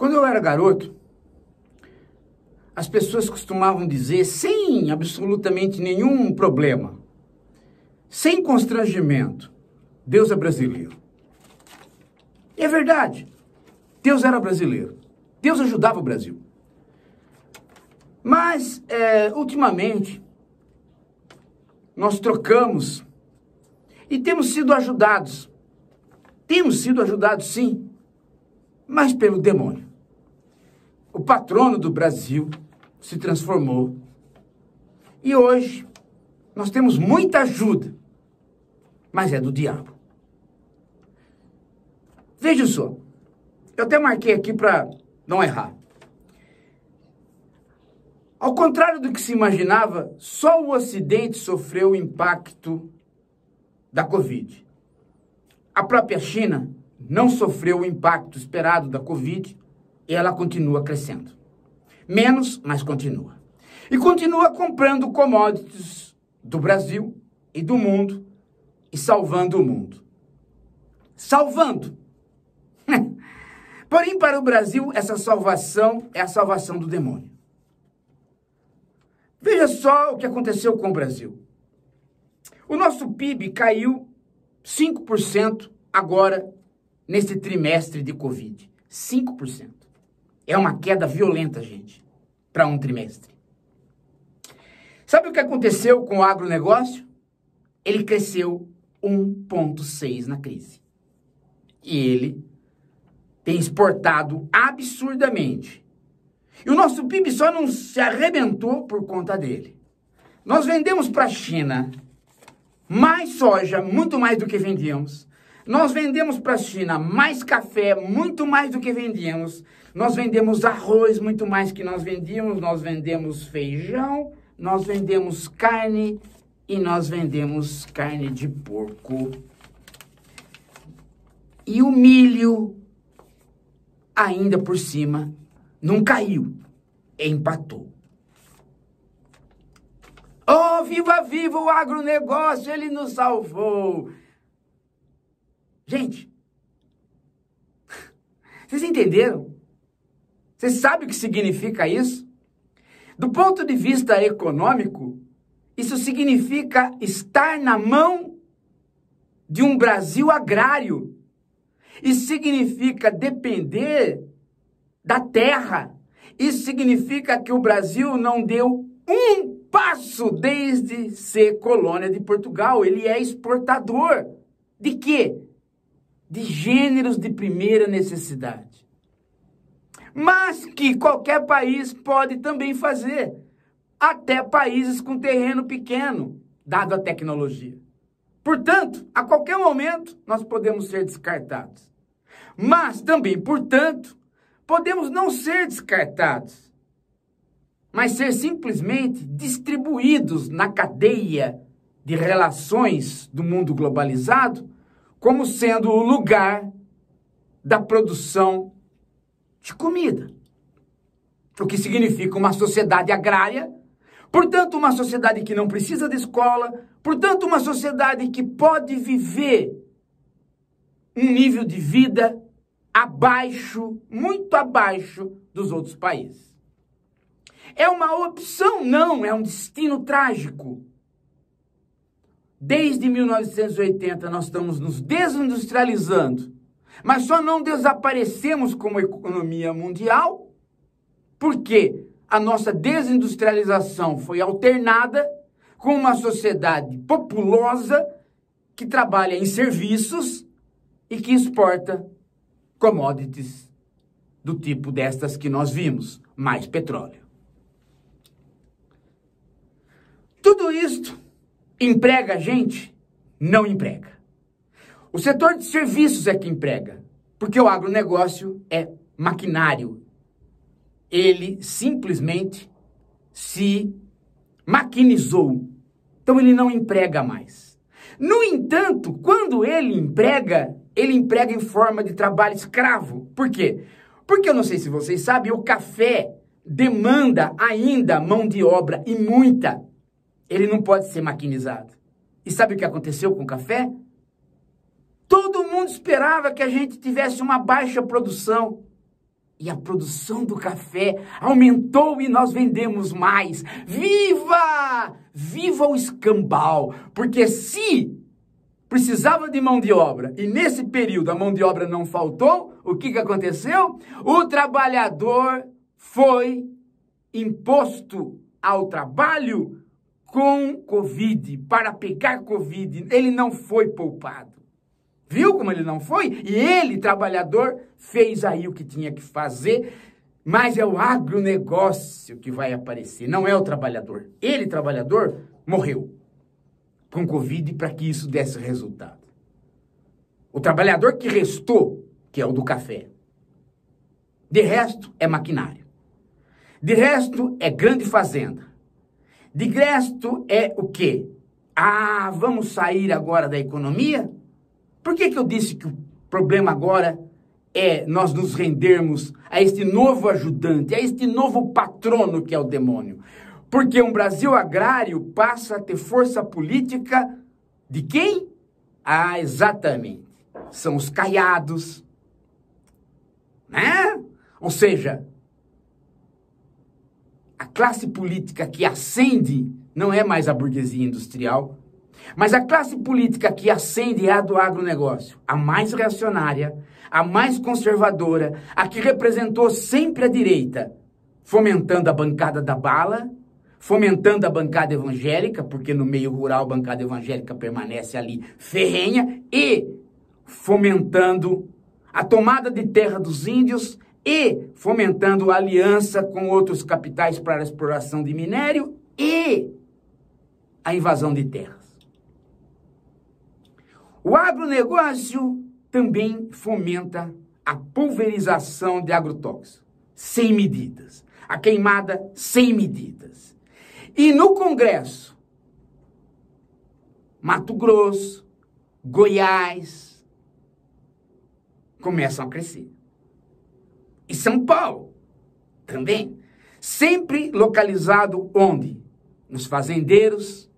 Quando eu era garoto, as pessoas costumavam dizer, sem absolutamente nenhum problema, sem constrangimento, Deus é brasileiro. E é verdade. Deus era brasileiro. Deus ajudava o Brasil. Mas, é, ultimamente, nós trocamos e temos sido ajudados. Temos sido ajudados, sim, mas pelo demônio. O patrono do Brasil se transformou. E hoje nós temos muita ajuda, mas é do diabo. Veja só, eu até marquei aqui para não errar. Ao contrário do que se imaginava, só o Ocidente sofreu o impacto da Covid. A própria China não sofreu o impacto esperado da Covid ela continua crescendo. Menos, mas continua. E continua comprando commodities do Brasil e do mundo e salvando o mundo. Salvando. Porém, para o Brasil, essa salvação é a salvação do demônio. Veja só o que aconteceu com o Brasil. O nosso PIB caiu 5% agora nesse trimestre de Covid. 5%. É uma queda violenta, gente, para um trimestre. Sabe o que aconteceu com o agronegócio? Ele cresceu 1,6 na crise. E ele tem exportado absurdamente. E o nosso PIB só não se arrebentou por conta dele. Nós vendemos para a China mais soja, muito mais do que vendíamos. Nós vendemos para a China mais café, muito mais do que vendíamos. Nós vendemos arroz, muito mais que nós vendíamos. Nós vendemos feijão, nós vendemos carne e nós vendemos carne de porco. E o milho, ainda por cima, não caiu, empatou. Oh, viva, viva o agronegócio, ele nos salvou. Gente, vocês entenderam? Vocês sabem o que significa isso? Do ponto de vista econômico, isso significa estar na mão de um Brasil agrário. Isso significa depender da terra. Isso significa que o Brasil não deu um passo desde ser colônia de Portugal. Ele é exportador. De quê? De gêneros de primeira necessidade. Mas que qualquer país pode também fazer. Até países com terreno pequeno, dado a tecnologia. Portanto, a qualquer momento nós podemos ser descartados. Mas também, portanto, podemos não ser descartados, mas ser simplesmente distribuídos na cadeia de relações do mundo globalizado como sendo o lugar da produção de comida. O que significa uma sociedade agrária, portanto, uma sociedade que não precisa de escola, portanto, uma sociedade que pode viver um nível de vida abaixo, muito abaixo dos outros países. É uma opção? Não, é um destino trágico. Desde 1980 nós estamos nos desindustrializando, mas só não desaparecemos como economia mundial porque a nossa desindustrialização foi alternada com uma sociedade populosa que trabalha em serviços e que exporta commodities do tipo destas que nós vimos, mais petróleo. Tudo isto emprega gente? Não emprega. O setor de serviços é que emprega, porque o agronegócio é maquinário. Ele simplesmente se maquinizou. Então ele não emprega mais. No entanto, quando ele emprega, ele emprega em forma de trabalho escravo. Por quê? Porque eu não sei se vocês sabem, o café demanda ainda mão de obra e muita. Ele não pode ser maquinizado. E sabe o que aconteceu com o café? Todo mundo esperava que a gente tivesse uma baixa produção. e a produção do café aumentou e nós vendemos mais. Viva! Viva o escambau! Porque se precisava de mão de obra e nesse período a mão de obra não faltou, o que, que aconteceu? O trabalhador foi imposto ao trabalho com Covid, para pegar Covid. Ele não foi poupado. Viu como ele não foi? E ele, trabalhador, fez aí o que tinha que fazer, mas é o agronegócio que vai aparecer, não é o trabalhador. Ele, trabalhador, morreu com Covid para que isso desse resultado. O trabalhador que restou, que é o do café. De resto, é maquinário. De resto, é grande fazenda. De resto, é o quê? Ah, vamos sair agora da economia? Por que, que eu disse que o problema agora é nós nos rendermos a este novo ajudante, a este novo patrono que é o demônio? Porque um Brasil agrário passa a ter força política de quem? Ah, exatamente. São os caiados, né? Ou seja, a classe política que ascende não é mais a burguesia industrial, mas a classe política que ascende é a do agronegócio, a mais reacionária, a mais conservadora, a que representou sempre a direita, fomentando a bancada da bala, fomentando a bancada evangélica, porque no meio rural a bancada evangélica permanece ali ferrenha, e fomentando a tomada de terra dos índios e fomentando aliança com outros capitais para a exploração de minério e a invasão de terra. O agronegócio também fomenta a pulverização de agrotóxicos, sem medidas. A queimada sem medidas. E no Congresso, Mato Grosso, Goiás, começam a crescer. E São Paulo também. Sempre localizado onde? Nos fazendeiros,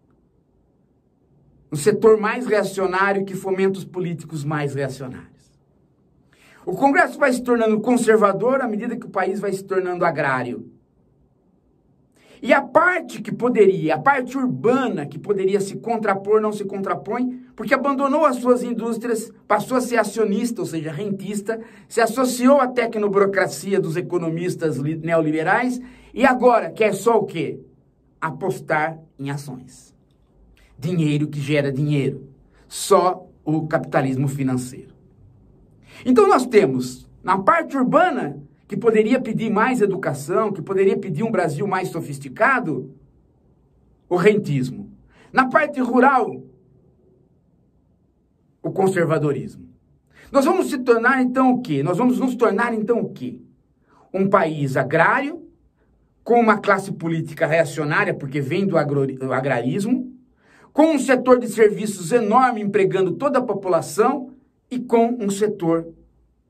no setor mais reacionário que fomenta os políticos mais reacionários. O Congresso vai se tornando conservador à medida que o país vai se tornando agrário. E a parte que poderia, a parte urbana que poderia se contrapor, não se contrapõe, porque abandonou as suas indústrias, passou a ser acionista, ou seja, rentista, se associou à tecnoburocracia dos economistas neoliberais e agora quer só o quê? Apostar em ações dinheiro que gera dinheiro. Só o capitalismo financeiro. Então nós temos, na parte urbana, que poderia pedir mais educação, que poderia pedir um Brasil mais sofisticado, o rentismo. Na parte rural, o conservadorismo. Nós vamos se tornar então o quê? Nós vamos nos tornar então o quê? Um país agrário, com uma classe política reacionária, porque vem do agrarismo, com um setor de serviços enorme empregando toda a população e com um setor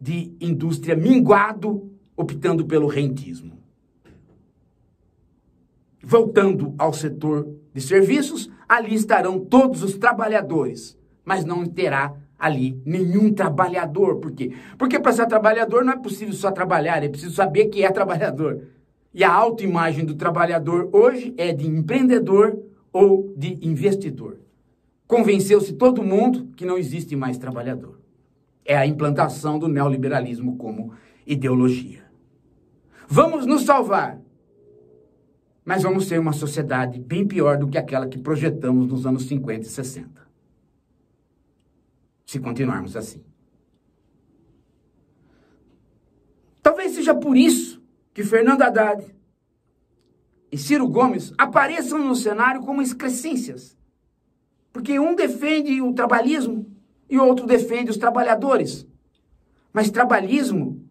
de indústria minguado optando pelo rentismo. Voltando ao setor de serviços, ali estarão todos os trabalhadores, mas não terá ali nenhum trabalhador. Por quê? Porque para ser trabalhador não é possível só trabalhar, é preciso saber que é trabalhador. E a autoimagem do trabalhador hoje é de empreendedor ou de investidor. Convenceu-se todo mundo que não existe mais trabalhador. É a implantação do neoliberalismo como ideologia. Vamos nos salvar, mas vamos ser uma sociedade bem pior do que aquela que projetamos nos anos 50 e 60. Se continuarmos assim. Talvez seja por isso que Fernando Haddad e Ciro Gomes apareçam no cenário como excrescências. Porque um defende o trabalhismo e o outro defende os trabalhadores. Mas trabalhismo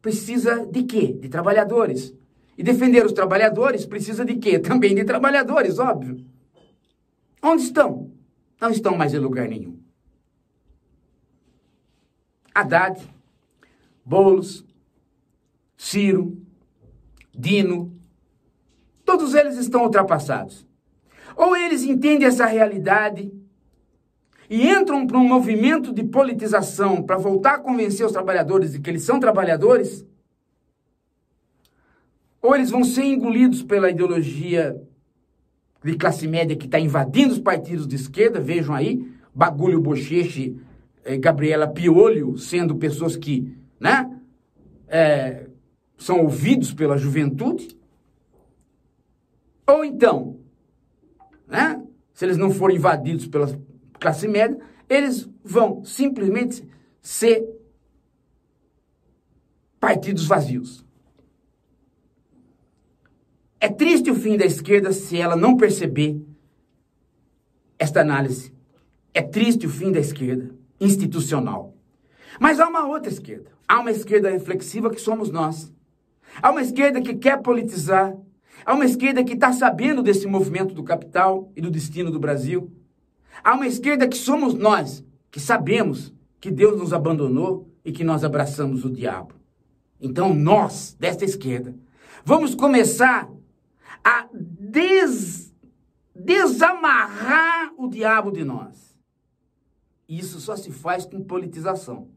precisa de quê? De trabalhadores. E defender os trabalhadores precisa de quê? Também de trabalhadores, óbvio. Onde estão? Não estão mais em lugar nenhum. Haddad, Boulos, Ciro, Dino, Todos eles estão ultrapassados. Ou eles entendem essa realidade e entram para um movimento de politização para voltar a convencer os trabalhadores de que eles são trabalhadores, ou eles vão ser engolidos pela ideologia de classe média que está invadindo os partidos de esquerda, vejam aí, Bagulho Bocheche, eh, Gabriela Piolho, sendo pessoas que, né, é, são ouvidos pela juventude. Ou então, né, se eles não forem invadidos pela classe média, eles vão simplesmente ser partidos vazios. É triste o fim da esquerda se ela não perceber esta análise. É triste o fim da esquerda institucional. Mas há uma outra esquerda. Há uma esquerda reflexiva que somos nós. Há uma esquerda que quer politizar. Há uma esquerda que está sabendo desse movimento do capital e do destino do Brasil. Há uma esquerda que somos nós, que sabemos que Deus nos abandonou e que nós abraçamos o diabo. Então, nós, desta esquerda, vamos começar a des, desamarrar o diabo de nós. Isso só se faz com politização.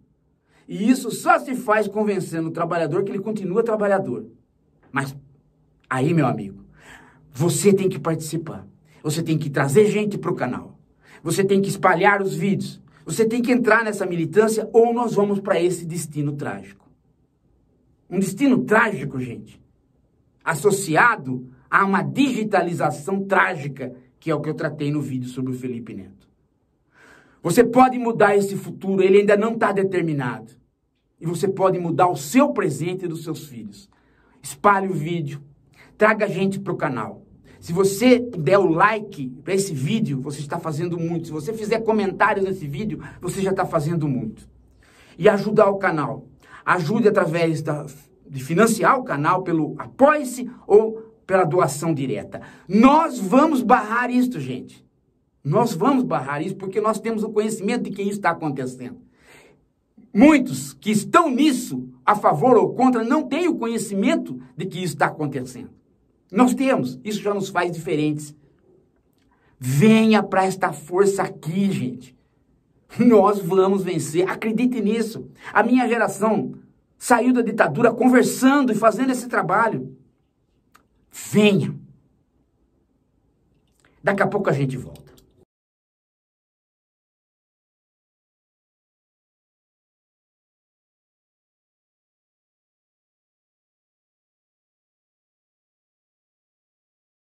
E isso só se faz convencendo o trabalhador que ele continua trabalhador. Mas aí, meu amigo, você tem que participar. Você tem que trazer gente para o canal. Você tem que espalhar os vídeos. Você tem que entrar nessa militância ou nós vamos para esse destino trágico. Um destino trágico, gente, associado a uma digitalização trágica, que é o que eu tratei no vídeo sobre o Felipe Neto. Você pode mudar esse futuro, ele ainda não está determinado. E você pode mudar o seu presente e dos seus filhos. Espalhe o vídeo, traga gente para o canal. Se você der o like para esse vídeo, você está fazendo muito. Se você fizer comentários nesse vídeo, você já está fazendo muito. E ajudar o canal. Ajude através da, de financiar o canal pelo apoie-se ou pela doação direta. Nós vamos barrar isto, gente. Nós vamos barrar isso porque nós temos o conhecimento de que isso está acontecendo. Muitos que estão nisso, a favor ou contra, não têm o conhecimento de que isso está acontecendo. Nós temos, isso já nos faz diferentes. Venha para esta força aqui, gente. Nós vamos vencer, acredite nisso. A minha geração saiu da ditadura conversando e fazendo esse trabalho. Venha. Daqui a pouco a gente volta.